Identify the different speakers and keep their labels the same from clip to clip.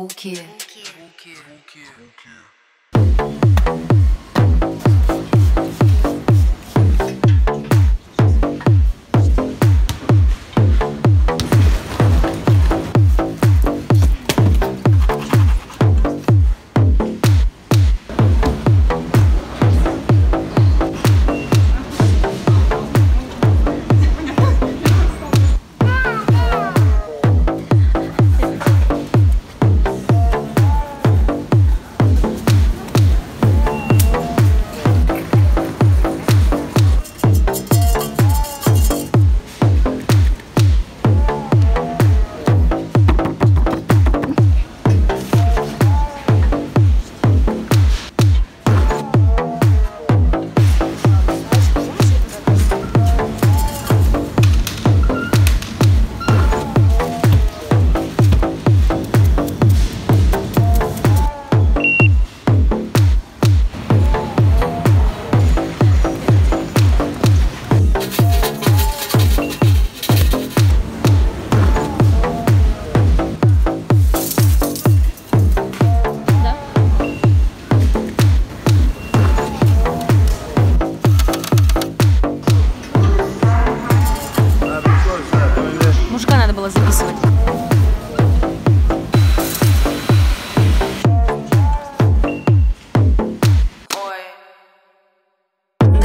Speaker 1: Walkier. Walkier. Walkier. Walkier.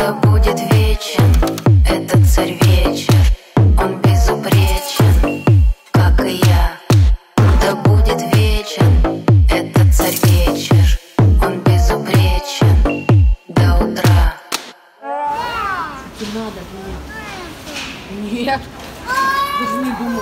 Speaker 2: Да будет вечен этот царь вечер, он безупречен, как и я. Да будет вечен этот царь вечер, он безупречен до утра.
Speaker 3: Не надо, нет. Нет. Даже не думал.